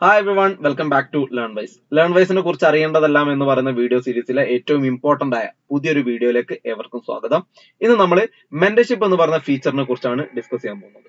Hi everyone welcome back to learn wise learn വൈസിനെ കുറിച്ച് അറിയേണ്ടതെല്ലാം എന്ന് പറയുന്ന വീഡിയോ സീരീസിലെ ഏറ്റവും ഇമ്പോർട്ടന്റ് ആയ പുതിയൊരു വീഡിയോയിലേക്ക് ഏവർക്കും സ്വാഗതം. ഇന്ന് നമ്മൾ മെന്റർഷിപ്പ് എന്ന് പറയുന്ന ഫീച്ചറിനെ കുറിച്ചാണ് ഡിസ്കസ് ചെയ്യാൻ പോകുന്നത്.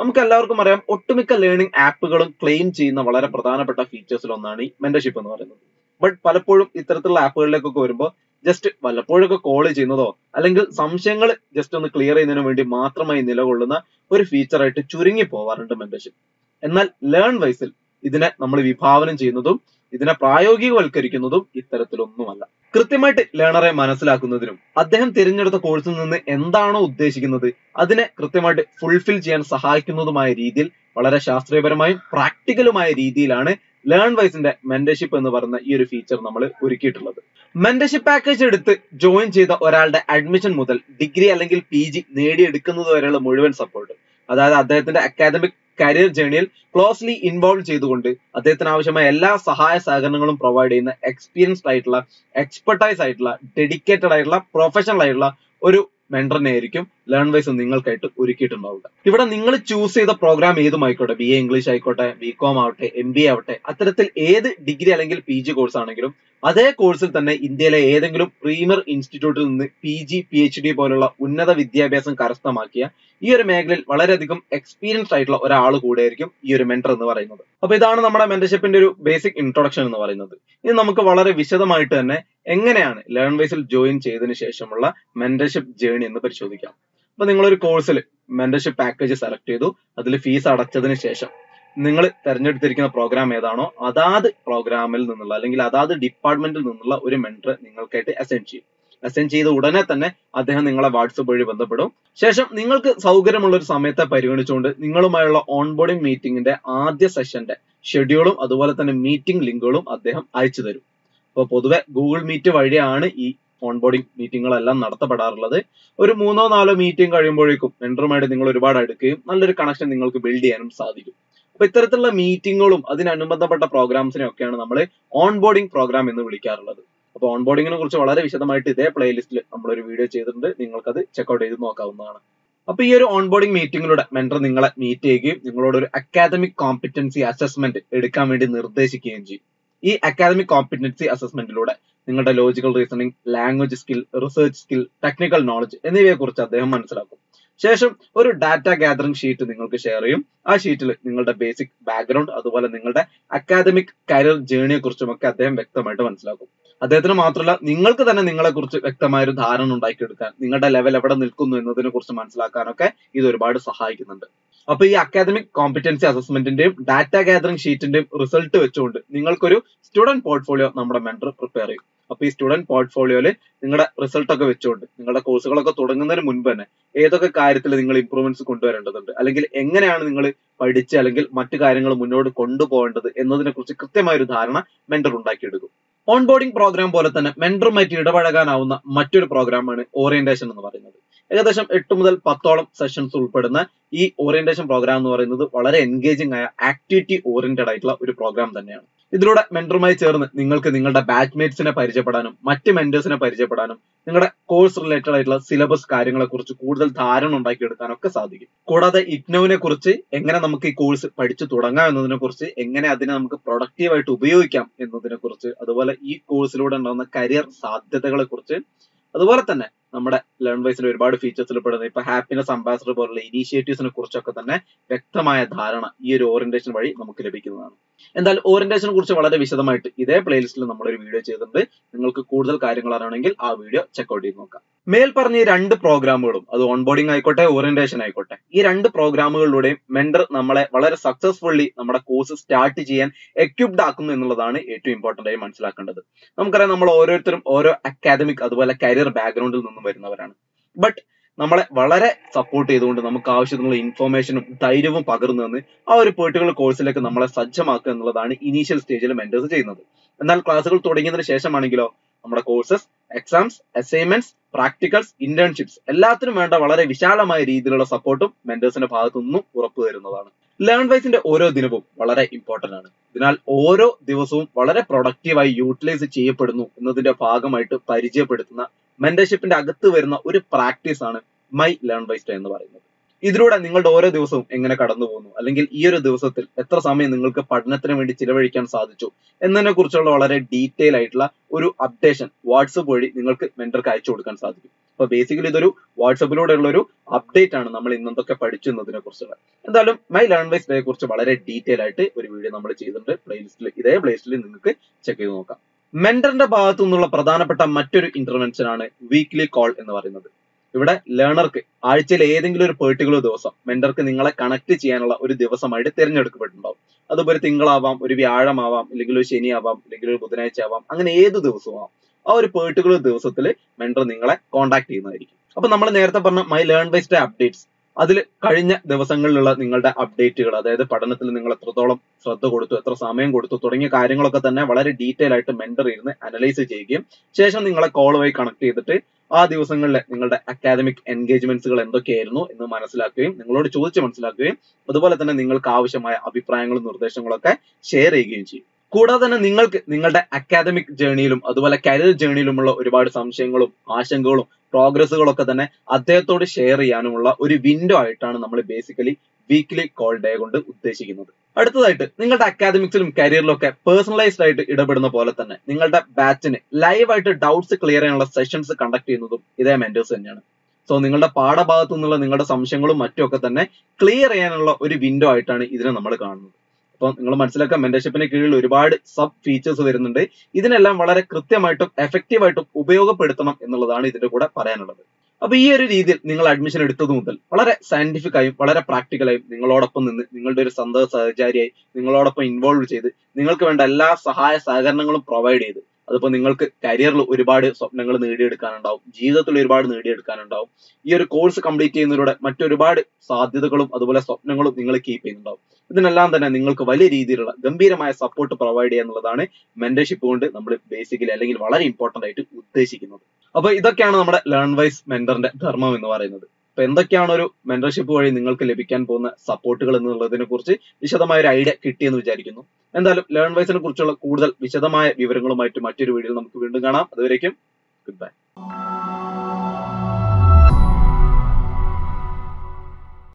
നമുക്ക് എല്ലാവർക്കും അറിയാം ഒട്ടുമിക്ക ലേണിംഗ് ആപ്പുകളും ക്ലെയിം ചെയ്യുന്ന വളരെ പ്രധാനപ്പെട്ട ഫീച്ചേഴ്സിൽ ഒന്നാണ് ഈ മെന്റർഷിപ്പ് എന്ന് പറയുന്നത്. ബട്ട് പലപ്പോഴും ഇത്തരത്തിലുള്ള ആപ്പുകളിലേക്കൊക്കെ വരുമ്പോൾ ജസ്റ്റ് വല്ലപ്പോഴൊക്കെ കോൾ ചെയ്യുന്നതോ അല്ലെങ്കിൽ സംശയങ്ങൾ ജസ്റ്റ് ഒന്ന് ക്ലിയർ ചെയ്യുന്നതിന് വേണ്ടി മാത്രമായി നിലകൊള്ളുന്ന ഒരു ഫീച്ചറായിട്ട് ചുരുങ്ങി പോവാറുണ്ട് മെന്റർഷിപ്പ് എന്നാൽ ലേൺ വൈസിൽ ഇതിനെ നമ്മൾ വിഭാവനം ചെയ്യുന്നതും ഇതിനെ പ്രായോഗികവൽക്കരിക്കുന്നതും ഇത്തരത്തിലൊന്നുമല്ല. കൃത്യമായിട്ട് ലേണറെ മനസ്സിലാക്കുന്നതിനും അദ്ദേഹം തിരഞ്ഞെടുത്ത കോഴ്സിൽ നിന്ന് എന്താണോ ഉദ്ദേശിക്കുന്നത് അതിനെ കൃത്യമായിട്ട് ഫുൾഫിൽ ചെയ്യാൻ സഹായിക്കുന്നതുമായ രീതിയിൽ വളരെ ശാസ്ത്രീയപരമായും പ്രാക്ടിക്കലുമായ രീതിയിലാണ് ലേൺ വൈസിന്റെ മെന്റർഷിപ്പ് എന്ന് പറയുന്ന ഈ ഒരു ഫീച്ചർ നമ്മൾ ഒരുക്കിയിട്ടുള്ളത്. മെന്റർഷിപ്പ് പാക്കേജ് എടുത്ത് ജോയിൻ ചെയ്ത ഒരാളുടെ അഡ്മിഷൻ മുതൽ ഡിഗ്രി അല്ലെങ്കിൽ പി ജി നേടിയെടുക്കുന്നത് വരെയുള്ള മുഴുവൻ സപ്പോർട്ട് അതായത് അദ്ദേഹത്തിന്റെ അക്കാദമിക് കരിയർ ജേണിയിൽ ക്ലോസ്ലി ഇൻവോൾവ് ചെയ്തുകൊണ്ട് അദ്ദേഹത്തിന് ആവശ്യമായ എല്ലാ സഹായ സഹകരണങ്ങളും പ്രൊവൈഡ് ചെയ്യുന്ന എക്സ്പീരിയൻസ്ഡ് ആയിട്ടുള്ള എക്സ്പെർട്ടൈസ് ആയിട്ടുള്ള ഡെഡിക്കേറ്റഡ് ആയിട്ടുള്ള പ്രൊഫഷണൽ ആയിട്ടുള്ള ഒരു മെന്ററിനെ ആയിരിക്കും ലേൺ വൈസ് നിങ്ങൾക്കായിട്ട് ഒരുക്കിയിട്ടുണ്ടാവുക ഇവിടെ നിങ്ങൾ ചൂസ് ചെയ്ത പ്രോഗ്രാം ഏതുമായിക്കോട്ടെ ബി എ ഇംഗ്ലീഷ് ആയിക്കോട്ടെ ബി കോം ആവട്ടെ എം ബി ആവട്ടെ അത്തരത്തിൽ ഏത് ഡിഗ്രി അല്ലെങ്കിൽ പി ജി കോഴ്സ് ആണെങ്കിലും അതേ കോഴ്സിൽ തന്നെ ഇന്ത്യയിലെ ഏതെങ്കിലും പ്രീമിയർ ഇൻസ്റ്റിറ്റ്യൂട്ടിൽ നിന്ന് P G P H D പോലുള്ള ഉന്നത വിദ്യാഭ്യാസം കരസ്ഥമാക്കിയ ഈ ഒരു മേഖലയിൽ വളരെയധികം എക്സ്പീരിയൻസ്ഡ് ആയിട്ടുള്ള ഒരാൾ കൂടെയായിരിക്കും ഈ ഒരു മെന്റർ എന്ന് പറയുന്നത്. അപ്പൊ ഇതാണ് നമ്മുടെ മെന്റർഷിപ്പിന്റെ ഒരു ബേസിക് ഇൻട്രൊഡക്ഷൻ എന്ന് പറയുന്നത്. ഇനി നമുക്ക് വളരെ വിശദമായിട്ട് തന്നെ എങ്ങനെയാണ് ലേൺ വൈസിൽ ജോയിൻ ചെയ്തതിനു ശേഷമുള്ള മെന്റർഷിപ്പ് ജേണി എന്ന് പരിശോധിക്കാം. അപ്പൊ ഒരു കോഴ്സിൽ മെന്റർഷിപ്പ് പാക്കേജ് സെലക്ട് ചെയ്തു. അതിൽ ഫീസ് അടച്ചതിന് ശേഷം നിങ്ങൾ തിരഞ്ഞെടുത്തിരിക്കുന്ന പ്രോഗ്രാം ഏതാണോ അതാത് പ്രോഗ്രാമിൽ നിന്നുള്ള അല്ലെങ്കിൽ അതാത് ഡിപ്പാർട്ട്മെന്റിൽ നിന്നുള്ള ഒരു മെന്റർ നിങ്ങൾക്കായിട്ട് അസൈൻ ചെയ്യും. അസൈൻ ചെയ്ത ഉടനെ തന്നെ അദ്ദേഹം നിങ്ങളെ വാട്സപ്പ് വഴി ബന്ധപ്പെടും. ശേഷം നിങ്ങൾക്ക് സൗകര്യമുള്ള ഒരു സമയത്തെ പരിഗണിച്ചുകൊണ്ട് നിങ്ങളുമായുള്ള ഓൺബോർഡിംഗ് മീറ്റിംഗിന്റെ ആദ്യ സെഷന്റെ ഷെഡ്യൂളും അതുപോലെ തന്നെ മീറ്റിംഗ് ലിങ്കുകളും അദ്ദേഹം അയച്ചു തരും അപ്പോൾ പൊതുവെ ഗൂഗിൾ മീറ്റ് വഴിയാണ് ഈ ഓൺബോർഡിംഗ് മീറ്റിങ്ങുകളെല്ലാം നടത്തപ്പെടാറുള്ളത്. ഒരു മൂന്നോ നാലോ മീറ്റിംഗ് കഴിയുമ്പോഴേക്കും മെൻഡറുമായിട്ട് നിങ്ങൾ ഒരുപാട് അടുക്കുകയും നല്ലൊരു കണക്ഷൻ നിങ്ങൾക്ക് ബിൽഡ് ചെയ്യാനും സാധിക്കും. അപ്പൊ ഇത്തരത്തിലുള്ള മീറ്റിങ്ങുകളും അതിനനുബന്ധപ്പെട്ട പ്രോഗ്രാംസിനെ ഒക്കെയാണ് നമ്മൾ ഓൺബോർഡിംഗ് പ്രോഗ്രാം എന്ന് വിളിക്കാറുള്ളത്. അപ്പൊ ഓൺബോർഡിങ്ങിനെ കുറിച്ച് വളരെ വിശദമായിട്ട് ഇതേ പ്ലേലിസ്റ്റിൽ നമ്മളൊരു വീഡിയോ ചെയ്തിട്ടുണ്ട്. നിങ്ങൾക്കത് ചെക്ക്ഔട്ട് ചെയ്ത് നോക്കാവുന്നതാണ്. അപ്പൊ ഈ ഒരു ഓൺബോർഡിംഗ് മീറ്റിംഗിലൂടെ മെന്റർ നിങ്ങളെ മീറ്റ് ചെയ്യുകയും നിങ്ങളോട് ഒരു അക്കാദമിക് കോമ്പിറ്റൻസി അസസ്മെന്റ് എടുക്കാൻ വേണ്ടി നിർദ്ദേശിക്കുകയും ചെയ്യും. ഈ അക്കാദമിക് കോമ്പിറ്റൻസി അസസ്മെന്റിലൂടെ നിങ്ങളുടെ logical reasoning language skill research skill technical knowledge എന്നിവയെ കുറിച്ച് അദ്ദേഹം മനസ്സിലാക്കും. ശേഷം ഒരു ഡാറ്റ ഗാദറിംഗ് ഷീറ്റ് നിങ്ങൾക്ക് ഷെയർ ചെയ്യും. ആ ഷീറ്റിൽ നിങ്ങളുടെ ബേസിക് ബാക്ക്ഗ്രൗണ്ട് അതുപോലെ നിങ്ങളുടെ അക്കാദമിക് കരിയർ ജേണിയെ കുറിച്ചും ഒക്കെ അദ്ദേഹം വ്യക്തമായിട്ട് മനസ്സിലാക്കും. അദ്ദേഹത്തിന് മാത്രമല്ല നിങ്ങൾക്ക് തന്നെ നിങ്ങളെ കുറിച്ച് വ്യക്തമായ ഒരു ധാരണ ഉണ്ടാക്കിയെടുക്കാൻ നിങ്ങളുടെ ലെവൽ എവിടെ നിൽക്കുന്നു എന്നതിനെ കുറിച്ച് മനസ്സിലാക്കാനൊക്കെ ഇത് ഒരുപാട് സഹായിക്കുന്നുണ്ട്. അപ്പൊ ഈ അക്കാദമിക് കോമ്പിറ്റൻസി അസസ്മെന്റിന്റെയും ഡാറ്റ ഗാദറിംഗ് ഷീറ്റിന്റെയും റിസൾട്ട് വെച്ചുകൊണ്ട് നിങ്ങൾക്കൊരു സ്റ്റുഡന്റ് പോർട്ട്ഫോളിയോ നമ്മുടെ മെന്റർ പ്രിപ്പയർ ചെയ്യും. അപ്പൊ ഈ സ്റ്റുഡന്റ് പോർട്ട്ഫോളിയോയിൽ നിങ്ങളുടെ റിസൾട്ട് ഒക്കെ വെച്ചുകൊണ്ട് നിങ്ങളുടെ കോഴ്സുകളൊക്കെ തുടങ്ങുന്നതിന് മുൻപ് തന്നെ ഏതൊക്കെ കാര്യത്തിൽ നിങ്ങൾ ഇംപ്രൂവ്മെന്റ്സ് കൊണ്ടുവരേണ്ടതുണ്ട് അല്ലെങ്കിൽ എങ്ങനെയാണ് നിങ്ങൾ പഠിച്ച് അല്ലെങ്കിൽ മറ്റു കാര്യങ്ങൾ മുന്നോട്ട് കൊണ്ടുപോകേണ്ടത് എന്നതിനെ കുറിച്ച് കൃത്യമായ ഒരു ധാരണ മെന്റർ ഉണ്ടാക്കിയെടുക്കും. ഓൺബോർഡിംഗ് പ്രോഗ്രാം പോലെ തന്നെ മെന്ററുമായിട്ട് ഇടപഴകാനാവുന്ന മറ്റൊരു പ്രോഗ്രാമാണ് ഓറിയന്റേഷൻ എന്ന് പറയുന്നത്. ഏകദേശം എട്ട് മുതൽ പത്തോളം സെഷൻസ് ഉൾപ്പെടുന്ന ഈ ഓറിയന്റേഷൻ പ്രോഗ്രാം എന്ന് പറയുന്നത് വളരെ എൻഗേജിംഗ് ആയ ആക്ടിവിറ്റി ഓറിയന്റഡ് ആയിട്ടുള്ള ഒരു പ്രോഗ്രാം തന്നെയാണ്. ഇതിലൂടെ മെന്ററുമായി ചേർന്ന് നിങ്ങൾക്ക് നിങ്ങളുടെ ബാച്ച്മേറ്റ്സിനെ പരിചയപ്പെടാനും മറ്റ് മെന്റേഴ്സിനെ പരിചയപ്പെടാനും നിങ്ങളുടെ കോഴ്സ് റിലേറ്റഡ് ആയിട്ടുള്ള സിലബസ് കാര്യങ്ങളെ കുറിച്ച് കൂടുതൽ ധാരണ ഉണ്ടാക്കിയെടുക്കാനും ഒക്കെ സാധിക്കും. കൂടാതെ ഇഗ്നോവിനെ കുറിച്ച് എങ്ങനെ നമുക്ക് ഈ കോഴ്സ് പഠിച്ചു തുടങ്ങാം എന്നതിനെ കുറിച്ച് എങ്ങനെ അതിനെ നമുക്ക് പ്രൊഡക്റ്റീവായിട്ട് ഉപയോഗിക്കാം എന്നതിനെ കുറിച്ച് അതുപോലെ ഈ കോഴ്സിലൂടെ ഉണ്ടാകുന്ന കരിയർ സാധ്യതകളെ കുറിച്ച് അതുപോലെ തന്നെ നമ്മുടെ ലേൺ വൈസിൽ ഒരുപാട് ഫീച്ചേഴ്സിൽ പെടുന്നത് ഇപ്പൊ ഹാപ്പിനെസ് അംബാസഡർ പോലുള്ള ഇനീഷ്യേറ്റീവ്സിനെ കുറിച്ചൊക്കെ തന്നെ വ്യക്തമായ ധാരണ ഈ ഒരു ഓറിയന്റേഷൻ വഴി നമുക്ക് ലഭിക്കുന്നതാണ്. എന്തായാലും ഓറിയന്റേഷനെ കുറിച്ച് വളരെ വിശദമായിട്ട് ഇതേ പ്ലേലിസ്റ്റിൽ ഒരു വീഡിയോ ചെയ്തിട്ടുണ്ട്. നിങ്ങൾക്ക് കൂടുതൽ കാര്യങ്ങൾ അറിയണമെങ്കിൽ ആ വീഡിയോ ചെക്ക്ഔട്ട് ചെയ്ത് നോക്കാം. മേൽ പറഞ്ഞ ഈ രണ്ട് പ്രോഗ്രാമുകളും അത് ഓൺബോർഡിംഗ് ആയിക്കോട്ടെ ഓറിയന്റേഷൻ ആയിക്കോട്ടെ ഈ രണ്ട് പ്രോഗ്രാമുകളിലൂടെയും മെന്റർ നമ്മളെ വളരെ സക്സസ്ഫുള്ളി നമ്മുടെ കോഴ്സ് സ്റ്റാർട്ട് ചെയ്യാൻ എക്യുപ്ഡ് ആക്കുന്നു എന്നുള്ളതാണ് ഏറ്റവും ഇമ്പോർട്ടന്റ് ആയി മനസ്സിലാക്കേണ്ടത്. നമുക്കറിയാം നമ്മൾ ഓരോരുത്തരും ഓരോ അക്കാദമിക് അതുപോലെ കരിയർ ബാക്ക്ഗ്രൗണ്ടിൽ നിന്നും വരുന്നവരാണ്. ബട്ട് നമ്മളെ വളരെ സപ്പോർട്ട് ചെയ്തുകൊണ്ട് നമുക്ക് ആവശ്യത്തിനുള്ള ഇൻഫോർമേഷനും ധൈര്യവും പകർന്നു തന്ന് ആ ഒരു പെർട്ടിക്കുലർ കോഴ്സിലേക്ക് നമ്മളെ സജ്ജമാക്കുക എന്നുള്ളതാണ് ഇനീഷ്യൽ സ്റ്റേജിൽ മെന്റേഴ്സ് ചെയ്യുന്നത്. എന്നാൽ ക്ലാസ്സുകൾ തുടങ്ങിയതിന് ശേഷമാണെങ്കിലോ നമ്മുടെ courses exams assignments practicals internships എല്ലാത്തിനും വേണ്ട വളരെ വിശാലമായ രീതിയിലുള്ള സപ്പോർട്ടും മെന്റേഴ്സിന്റെ ഭാഗത്തു നിന്നും ഉറപ്പു തരുന്നതാണ്. ലേൺ വൈസിന്റെ ഓരോ ദിനവും വളരെ ഇമ്പോർട്ടന്റ് ആണ്. അതിനാൽ ഓരോ ദിവസവും വളരെ പ്രൊഡക്റ്റീവായി യൂട്ടിലൈസ് ചെയ്യപ്പെടുന്നു എന്നതിന്റെ ഭാഗമായിട്ട് പരിചയപ്പെടുത്തുന്ന മെന്റർഷിപ്പിന്റെ അകത്ത് വരുന്ന ഒരു പ്രാക്ടീസ് ആണ് മൈ ലേൺ ബൈ സ്റ്റേ എന്ന് പറയുന്നത്. ഇതിലൂടെ നിങ്ങളുടെ ഓരോ ദിവസവും എങ്ങനെ കടന്നു പോകുന്നു? അല്ലെങ്കിൽ ഈ ഒരു ദിവസത്തിൽ എത്ര സമയം നിങ്ങൾക്ക് പഠനത്തിന് വേണ്ടി ചിലവഴിക്കാൻ സാധിച്ചു? എന്നതിനെ കുറിച്ചുള്ള വളരെ ഡീറ്റെയിൽ ആയിട്ടുള്ള ഒരു അപ്ഡേഷൻ വാട്സപ്പ് വഴി നിങ്ങൾക്ക് മെന്റർക്ക് അയച്ചു കൊടുക്കാൻ സാധിക്കും. അപ്പൊ ബേസിക്കലി ഇതൊരു വാട്സപ്പിലൂടെയുള്ള ഒരു അപ്ഡേറ്റ് ആണ് നമ്മൾ ഇന്നെന്തൊക്കെ പഠിച്ചു എന്നതിനെ കുറിച്ചുള്ള. എന്തായാലും മൈ ലേൺ ബൈ സ്റ്റേയെ കുറിച്ച് വളരെ ഡീറ്റെയിൽ ആയിട്ട് ഒരു വീഡിയോ നമ്മൾ ചെയ്തിട്ടുണ്ട്. പ്ലേലിസ്റ്റിൽ ഇതേ പ്ലേലിസ്റ്റിൽ നിങ്ങൾക്ക് ചെക്ക് ചെയ്ത് നോക്കാം. മെന്ററിന്റെ ഭാഗത്തു നിന്നുള്ള പ്രധാനപ്പെട്ട മറ്റൊരു ഇന്റർവെൻഷൻ ആണ് വീക്ക്ലി കോൾ എന്ന് പറയുന്നത്. ഇവിടെ ലേണർക്ക് ആഴ്ചയിൽ ഏതെങ്കിലും ഒരു പെർട്ടിക്കുലർ ദിവസം മെന്റർക്ക് നിങ്ങളെ കണക്ട് ചെയ്യാനുള്ള ഒരു ദിവസമായിട്ട് തിരഞ്ഞെടുക്കപ്പെട്ടിട്ടുണ്ടാവും. അതുപോലെ തിങ്കളാവാം ഒരു വ്യാഴമാവാം അല്ലെങ്കിൽ ഒരു ശനിയാവാം അല്ലെങ്കിൽ ഒരു ബുധനാഴ്ച ആവാം അങ്ങനെ ഏത് ദിവസവും ആവാം. ആ ഒരു പെർട്ടിക്കുലർ ദിവസത്തിൽ മെന്റർ നിങ്ങളെ കോൺടാക്ട് ചെയ്യുന്നതായിരിക്കും. അപ്പൊ നമ്മൾ നേരത്തെ പറഞ്ഞ മൈ ലേൺ ബേസ്ഡ് അപ്ഡേറ്റ്സ് അതിൽ കഴിഞ്ഞ ദിവസങ്ങളിലുള്ള നിങ്ങളുടെ അപ്ഡേറ്റുകൾ അതായത് പഠനത്തിൽ നിങ്ങൾ എത്രത്തോളം ശ്രദ്ധ കൊടുത്തു എത്ര സമയം കൊടുത്തു തുടങ്ങിയ കാര്യങ്ങളൊക്കെ തന്നെ വളരെ ഡീറ്റെയിൽ ആയിട്ട് മെന്റർ ഇരുന്ന് അനലൈസ് ചെയ്യുകയും ശേഷം നിങ്ങളെ വഴി കണക്ട് ചെയ്തിട്ട് ആ ദിവസങ്ങളിലെ നിങ്ങളുടെ അക്കാദമിക് എൻഗേജ്മെന്റ്സുകൾ എന്തൊക്കെയായിരുന്നു എന്ന് മനസ്സിലാക്കുകയും നിങ്ങളോട് ചോദിച്ച് മനസ്സിലാക്കുകയും അതുപോലെ തന്നെ നിങ്ങൾക്ക് ആവശ്യമായ അഭിപ്രായങ്ങളും നിർദ്ദേശങ്ങളൊക്കെ ഷെയർ ചെയ്യുകയും ചെയ്യും. കൂടാതെ തന്നെ നിങ്ങൾക്ക് നിങ്ങളുടെ അക്കാദമിക് ജേണിയിലും അതുപോലെ കരിയർ ജേണിയിലുമുള്ള ഒരുപാട് സംശയങ്ങളും ആശങ്കകളും പ്രോഗ്രസ്സുകളൊക്കെ തന്നെ അദ്ദേഹത്തോട് ഷെയർ ചെയ്യാനുമുള്ള ഒരു വിൻഡോ ആയിട്ടാണ് നമ്മൾ ബേസിക്കലി വീക്ക്ലി കോൾ ഡേ കൊണ്ട് ഉദ്ദേശിക്കുന്നത്. അടുത്തതായിട്ട് നിങ്ങളുടെ അക്കാദമിക്സിലും കരിയറിലും ഒക്കെ പേഴ്സണലൈസ്ഡ് ആയിട്ട് ഇടപെടുന്ന പോലെ തന്നെ നിങ്ങളുടെ ബാച്ചിന് ലൈവ് ആയിട്ട് ഡൗട്ട്സ് ക്ലിയർ ചെയ്യാനുള്ള സെഷൻസ് കണ്ടക്ട് ചെയ്യുന്നതും ഇതേ മെന്റേഴ്സ് തന്നെയാണ്. സോ നിങ്ങളുടെ പാഠഭാഗത്തു നിന്നുള്ള നിങ്ങളുടെ സംശയങ്ങളും മറ്റും ഒക്കെ തന്നെ ക്ലിയർ ചെയ്യാനുള്ള ഒരു വിൻഡോ ആയിട്ടാണ് ഇതിനെ നമ്മൾ കാണുന്നത്. അപ്പൊ നിങ്ങൾ മനസ്സിലാക്കുക മെന്റർഷിപ്പിന് കീഴിൽ ഒരുപാട് സബ് ഫീച്ചേഴ്സ് വരുന്നുണ്ട്. ഇതിനെല്ലാം വളരെ കൃത്യമായിട്ടും എഫക്റ്റീവായിട്ടും ഉപയോഗപ്പെടുത്തണം എന്നുള്ളതാണ് ഇതിന്റെ കൂടെ പറയാനുള്ളത്. അപ്പൊ ഈ ഒരു രീതിയിൽ നിങ്ങൾ അഡ്മിഷൻ എടുത്തത് മുതൽ വളരെ സയന്റിഫിക് ആയും വളരെ പ്രാക്ടിക്കലായും നിങ്ങളോടൊപ്പം നിന്ന് നിങ്ങളുടെ ഒരു സന്തത സഹചാരിയായി നിങ്ങളോടൊപ്പം ഇൻവോൾവ് ചെയ്ത് നിങ്ങൾക്ക് വേണ്ട എല്ലാ സഹായ സഹകരണങ്ങളും പ്രൊവൈഡ് ചെയ്ത് അതിപ്പോ നിങ്ങൾക്ക് കരിയറിൽ ഒരുപാട് സ്വപ്നങ്ങൾ നേടിയെടുക്കാനുണ്ടാവും. ജീവിതത്തിൽ ഒരുപാട് നേടിയെടുക്കാനുണ്ടാവും. ഈ ഒരു കോഴ്സ് കംപ്ലീറ്റ് ചെയ്യുന്നതിലൂടെ മറ്റൊരുപാട് സാധ്യതകളും അതുപോലെ സ്വപ്നങ്ങളും നിങ്ങൾ കീപ്പ് ചെയ്യുന്നുണ്ടാവും. ഇതിനെല്ലാം തന്നെ നിങ്ങൾക്ക് വലിയ രീതിയിലുള്ള ഗംഭീരമായ സപ്പോർട്ട് പ്രൊവൈഡ് ചെയ്യുക എന്നുള്ളതാണ് മെന്റർഷിപ്പ് കൊണ്ട് നമ്മൾ ബേസിക്കലി അല്ലെങ്കിൽ വളരെ ഇമ്പോർട്ടന്റ് ആയിട്ട് ഉദ്ദേശിക്കുന്നത്. അപ്പൊ ഇതൊക്കെയാണ് നമ്മുടെ ലേൺ വൈസ് മെന്ററിന്റെ ധർമ്മം എന്ന് പറയുന്നത്. അപ്പൊ എന്തൊക്കെയാണ് ഒരു മെന്റർഷിപ്പ് വഴി നിങ്ങൾക്ക് ലഭിക്കാൻ പോകുന്ന സപ്പോർട്ടുകൾ എന്നുള്ളതിനെ കുറിച്ച് വിശദമായ ഒരു ഐഡിയ കിട്ടിയെന്ന് വിചാരിക്കുന്നു. എന്തായാലും ലേൺ വൈസിനെ കുറിച്ചുള്ള കൂടുതൽ വിശദമായ വിവരങ്ങളുമായിട്ട് മറ്റൊരു വീഡിയോയിൽ നമുക്ക് വീണ്ടും കാണാം. അതുവരേക്കും ഗുഡ് ബൈ